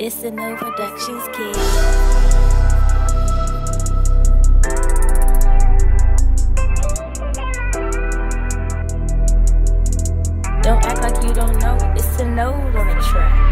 It's the No Productions kid. Don't act like you don't know. It's the no on the track.